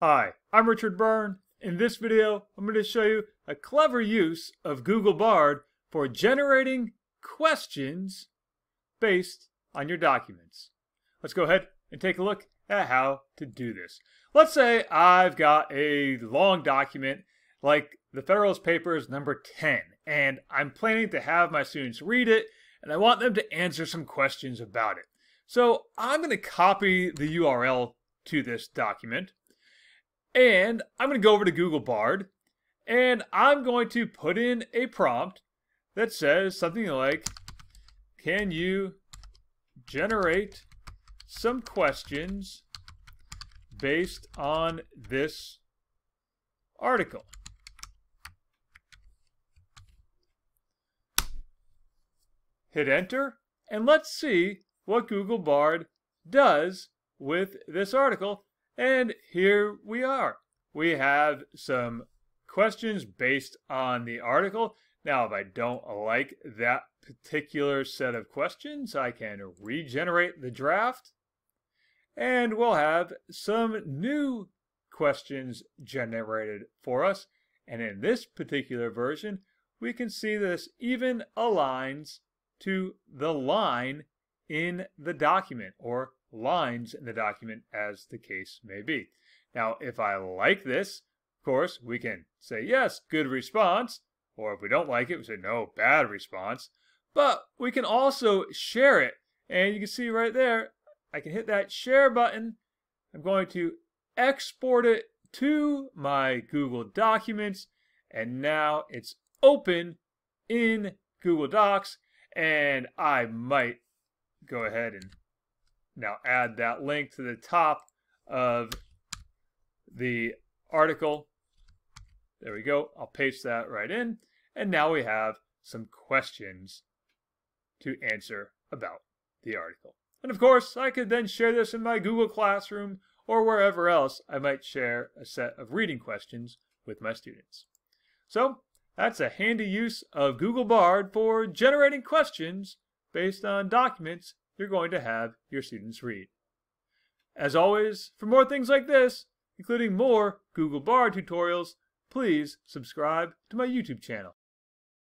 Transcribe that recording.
Hi, I'm Richard Byrne. In this video, I'm going to show you a clever use of Google Bard for generating questions based on your documents. Let's go ahead and take a look at how to do this. Let's say I've got a long document like the Federalist Papers number 10, and I'm planning to have my students read it, and I want them to answer some questions about it. So I'm going to copy the URL to this document. And I'm going to go over to Google Bard and I'm going to put in a prompt that says something like, can you generate some questions based on this article? Hit enter and let's see what Google Bard does with this article and here we are. We have some questions based on the article. Now, if I don't like that particular set of questions, I can regenerate the draft. And we'll have some new questions generated for us. And in this particular version, we can see this even aligns to the line in the document or lines in the document as the case may be. Now, if I like this, of course, we can say yes, good response, or if we don't like it, we say no, bad response. But we can also share it. And you can see right there, I can hit that share button. I'm going to export it to my Google Documents. And now it's open in Google Docs. And I might go ahead and now add that link to the top of the article. There we go. I'll paste that right in. And now we have some questions to answer about the article. And of course, I could then share this in my Google Classroom or wherever else I might share a set of reading questions with my students. So, that's a handy use of Google Bard for generating questions based on documents you're going to have your students read. As always, for more things like this, including more Google Bard tutorials, please subscribe to my YouTube channel.